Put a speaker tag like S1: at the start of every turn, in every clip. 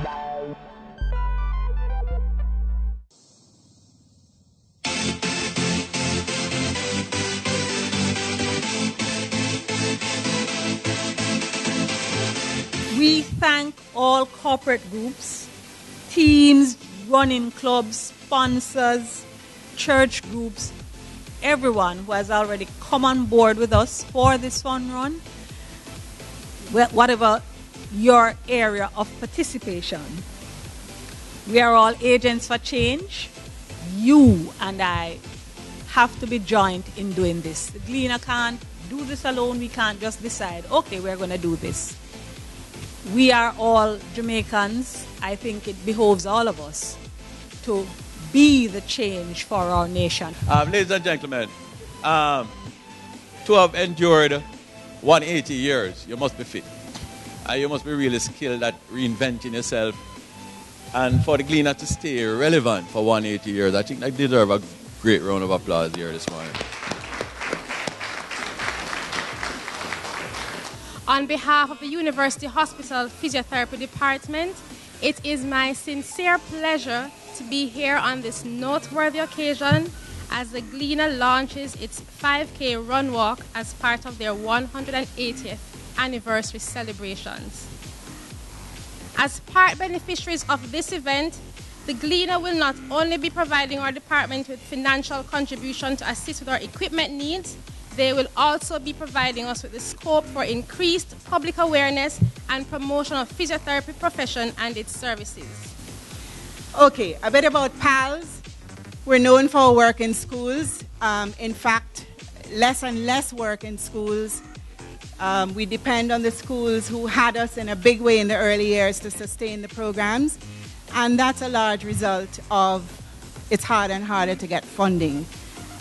S1: We thank all corporate groups, teams, running clubs, sponsors, church groups, everyone who has already come on board with us for this fun run. Whatever your area of participation. We are all agents for change. You and I have to be joint in doing this. The Gleaner can't do this alone. We can't just decide, okay, we're going to do this we are all Jamaicans. I think it behoves all of us to be the change for our nation.
S2: Um, ladies and gentlemen, um, to have endured 180 years, you must be fit. Uh, you must be really skilled at reinventing yourself. And for the Gleaner to stay relevant for 180 years, I think I deserve a great round of applause here this morning.
S3: On behalf of the University Hospital Physiotherapy Department, it is my sincere pleasure to be here on this noteworthy occasion as the Gleaner launches its 5K run walk as part of their 180th anniversary celebrations. As part beneficiaries of this event, the Gleaner will not only be providing our department with financial contribution to assist with our equipment needs, they will also be providing us with the scope for increased public awareness and promotion of physiotherapy profession and its services.
S4: Okay, a bit about PALS. We're known for our work in schools. Um, in fact, less and less work in schools. Um, we depend on the schools who had us in a big way in the early years to sustain the programs. And that's a large result of it's harder and harder to get funding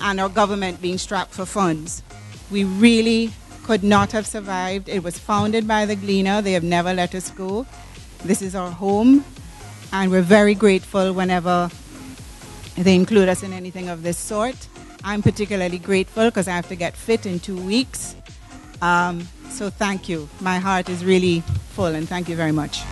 S4: and our government being strapped for funds. We really could not have survived. It was founded by the Gleaner. They have never let us go. This is our home, and we're very grateful whenever they include us in anything of this sort. I'm particularly grateful because I have to get fit in two weeks. Um, so thank you. My heart is really full, and thank you very much.